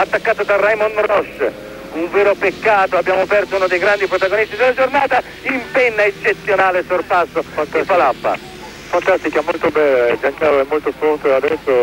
attaccato da Raymond Roche un vero peccato, abbiamo perso uno dei grandi protagonisti della giornata, in penna eccezionale sorpasso di Palappa. Fantastica, molto bene, Giancarlo è molto pronto adesso